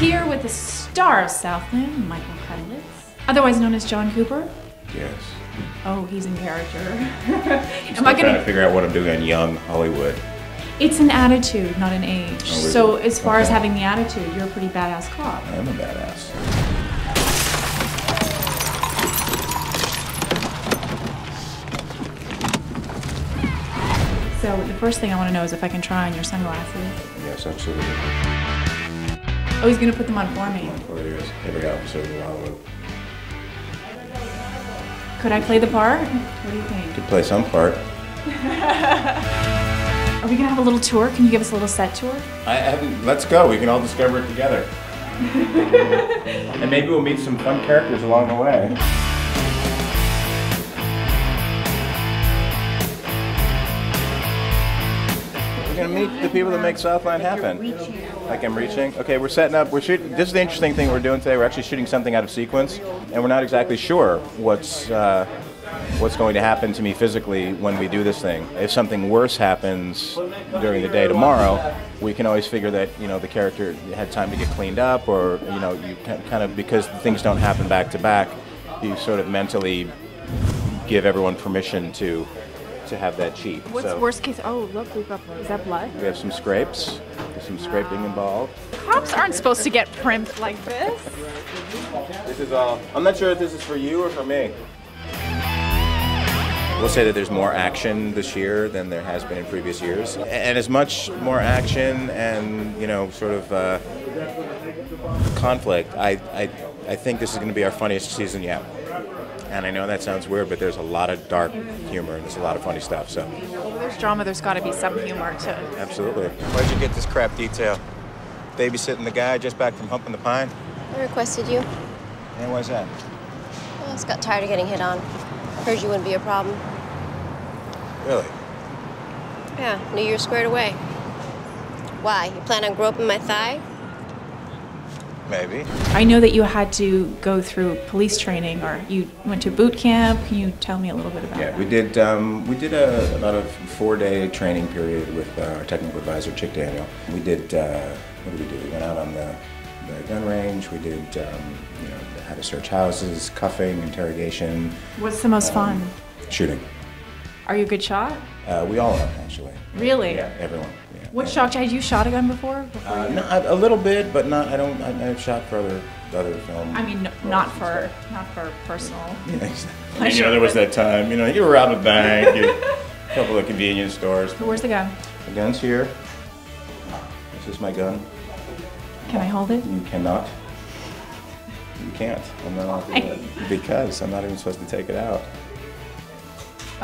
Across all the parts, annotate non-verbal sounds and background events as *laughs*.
Here with the star of Southland, Michael Cudlitz, otherwise known as John Cooper. Yes. Oh, he's in character. *laughs* Am Am I trying to gonna? figure out what I'm doing on young Hollywood. It's an attitude, not an age. Oh, is so as far as having the attitude, you're a pretty badass cop. I am a badass. So the first thing I want to know is if I can try on your sunglasses. Yes, absolutely. Oh, he's gonna put them on for me. Or there's every officer in Hollywood. Could I play the part? What do you think? Could play some part. *laughs* Are we gonna have a little tour? Can you give us a little set tour? I haven't. Let's go. We can all discover it together. *laughs* and maybe we'll meet some fun characters along the way. Meet the people that make Southland happen. Like I'm reaching. Okay, we're setting up. We're shooting. This is the interesting thing we're doing today. We're actually shooting something out of sequence, and we're not exactly sure what's uh, what's going to happen to me physically when we do this thing. If something worse happens during the day tomorrow, we can always figure that you know the character had time to get cleaned up, or you know you kind of because things don't happen back to back, you sort of mentally give everyone permission to to have that cheap. What's So worst case? Oh, look, we've got. Is that blood? We have some scrapes. There's some scraping involved. Cops aren't supposed to get primped like this. This is all. I'm not sure if this is for you or for me. We'll say that there's more action this year than there has been in previous years, and as much more action and you know sort of uh, conflict. I, I I think this is going to be our funniest season yet. And I know that sounds weird, but there's a lot of dark humor and there's a lot of funny stuff. So Well, there's drama. There's got to be some humor too. absolutely. Where'd you get this crap detail? Babysitting the guy just back from humping the pine? I requested you. And why's that? I just got tired of getting hit on. Heard you wouldn't be a problem. Really? Yeah, knew you were squared away. Why? You plan on groping my thigh? Maybe. I know that you had to go through police training, or you went to boot camp. Can you tell me a little bit about Yeah, that? we did. Um, we did a about a four-day training period with uh, our technical advisor, Chic Daniel. We did. Uh, what did we do? We went out on the, the gun range. We did. Um, you know, how to search houses, cuffing, interrogation, What's the most fun? shooting. Are you a good shot? Uh, we all are actually. Really? Yeah, everyone. Yeah. What shot? Had you shot a gun before? before Uh, you- no, a a little bit, but not. I don't. I, I've shot for other other film. I mean, n- not for not for personal. *laughs* Yeah, exactly. you know, there was that time. You know, you were out of bank, you, a couple of convenience stores. So where's the gun? The gun's here. This is my gun. Can I hold it? You cannot. You can't. I'm not allowed to do it. *laughs* Because I'm not even supposed to take it out.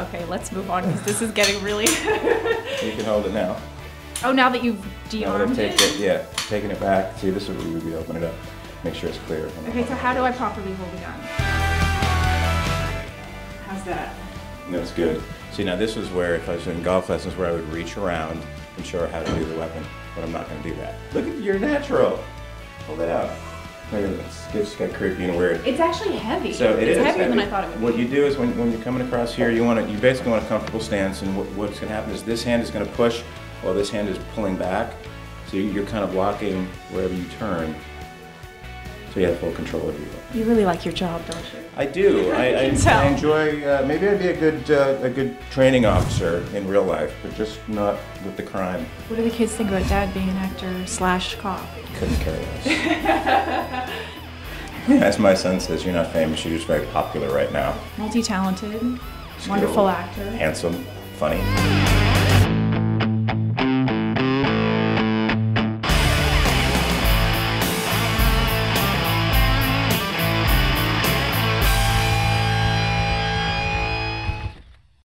Okay, let's move on because this is getting really. *laughs* You can hold it now. oh, now that you've Now that I've de-armed it. it, yeah, taking it back. See, this is where we would open it up. Make sure it's clear. Okay, so how do I properly hold a gun? How's that? That's good. See, now this was where, if I was doing golf lessons, where I would reach around and show her how to do the weapon, but I'm not going to do that. Look at you're natural. Hold it out. Look at this. It just got creepy and weird. It's actually heavy. So it it's is heavier than. I thought it would be. What you do is when, when you're coming across here, you want to you basically want a comfortable stance, and what, what's going to happen is this hand is going to push while this hand is pulling back. So you- you're kind of walking wherever you turn. So you have full control of you. You really like your job, don't you? I do. *laughs* I, I. I enjoy. Uh, maybe I'd be a good uh, a good training officer in real life, but just not with the crime. What do the kids think about dad being an actor slash cop? Couldn't care less. *laughs* As my son says, you're not famous. You're just very popular right now. Multi-talented, wonderful actor. handsome, funny.